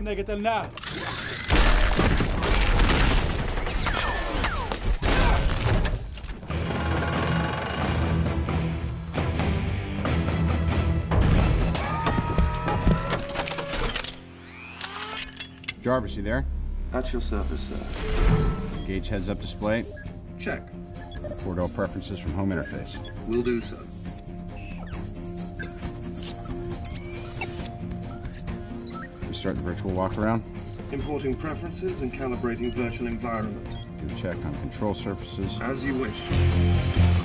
إن قتلناه Jarvis, you there? At your service, sir. Gauge heads up display. Check. Four door preferences from home interface. Will do, sir. Start the virtual walk around. Importing preferences and calibrating virtual environment. Do a check on control surfaces. As you wish.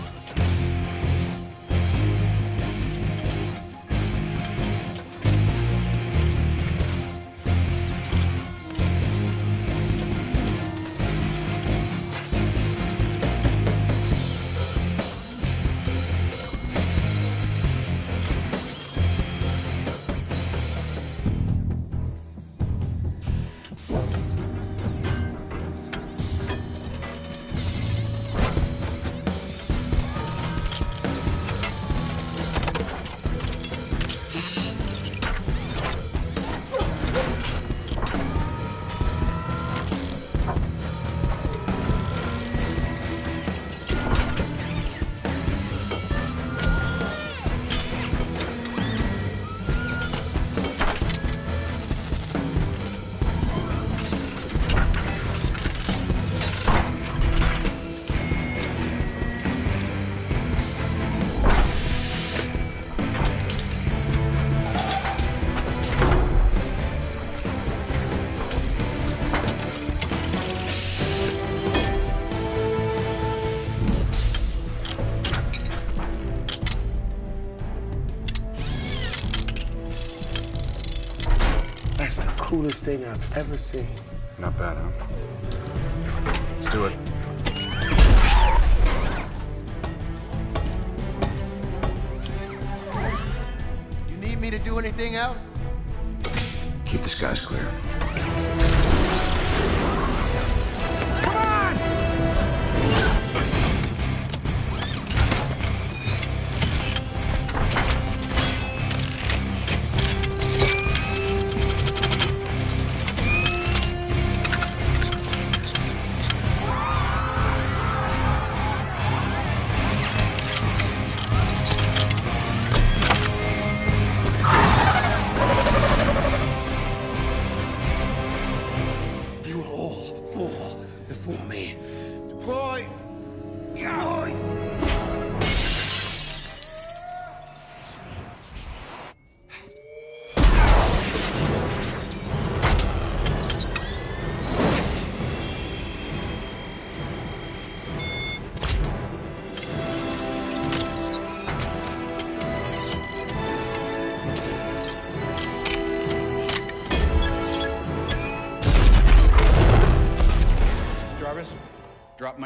Coolest thing I've ever seen. Not bad, huh? Let's do it. You need me to do anything else? Keep the skies clear. 我没。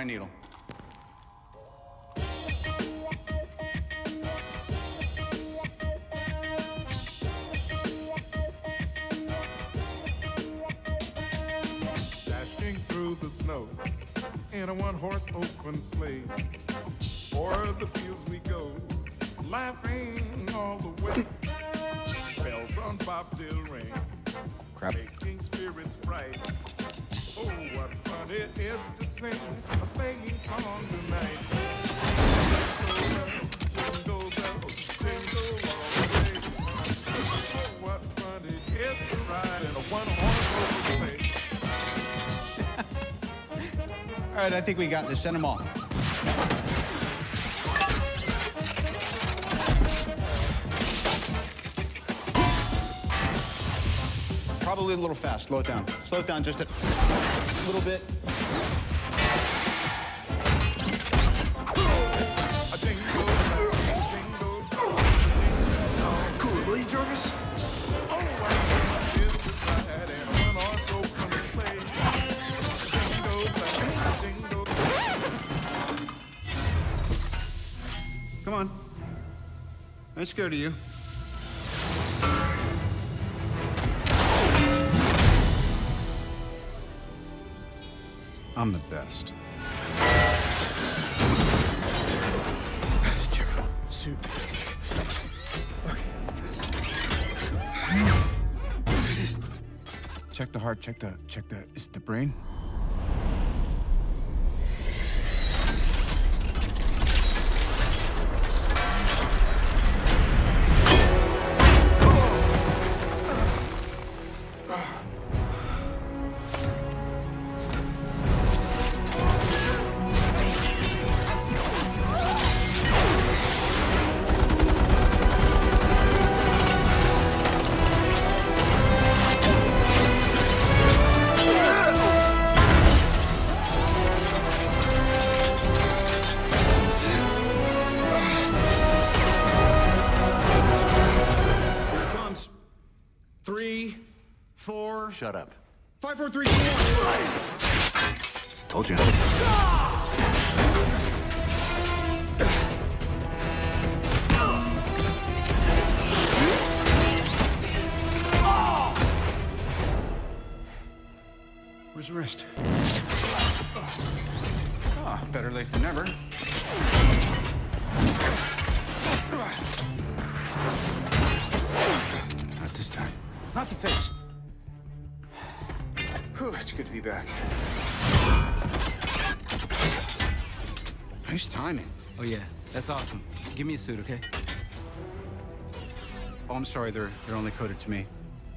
My needle. dashing through the snow in a one-horse open sleigh. O'er the fields we go, laughing all the way. Bells on bobtail ring, Crap. making spirits bright. Oh, what fun it is to all right, I think we got this. Send them. Probably a little fast. Slow it down. Slow it down just a little bit. Let's go to you. I'm the best. Suit. check the heart. Check the check the. Is it the brain? Shut up. Five, four, three, two, one. Told you. Where's the wrist? Ah, better late than never. Not this time. Not the face. Whew, it's good to be back. Nice timing. Oh yeah, that's awesome. Give me a suit, okay? Oh, I'm sorry. They're they're only coded to me.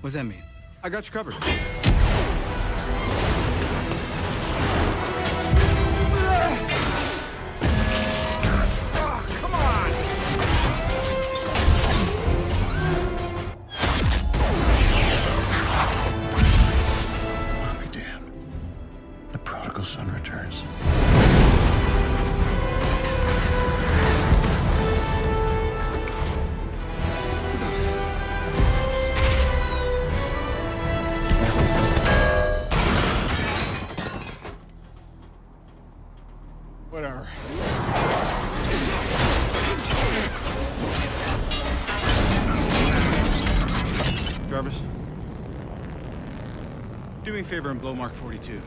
What does that mean? I got you covered. A favor and blow Mark 42.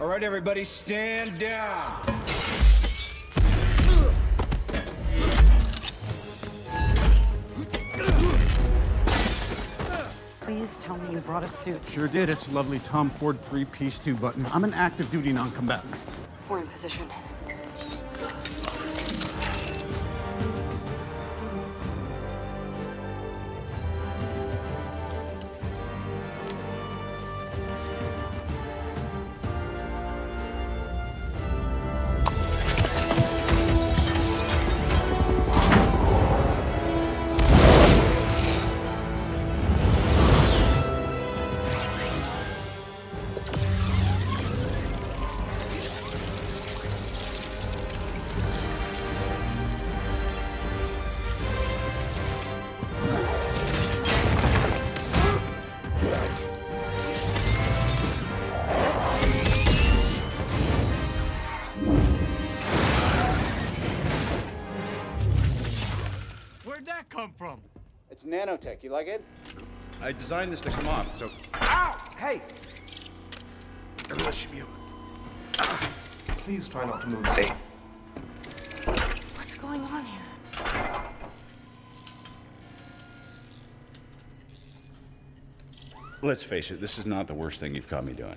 All right, everybody, stand down. Tell me you brought a suit. Sure did. It's a lovely Tom Ford three-piece two button. I'm an active duty non-combatant. We're in position. Nanotech. You like it? I designed this to come off, so. Ow! Hey! Everyone should be able. Please try not to move. Hey. What's going on here? Let's face it, this is not the worst thing you've caught me doing.